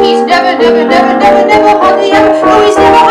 He's never, never, never, never, never hardly ever. No, he's never.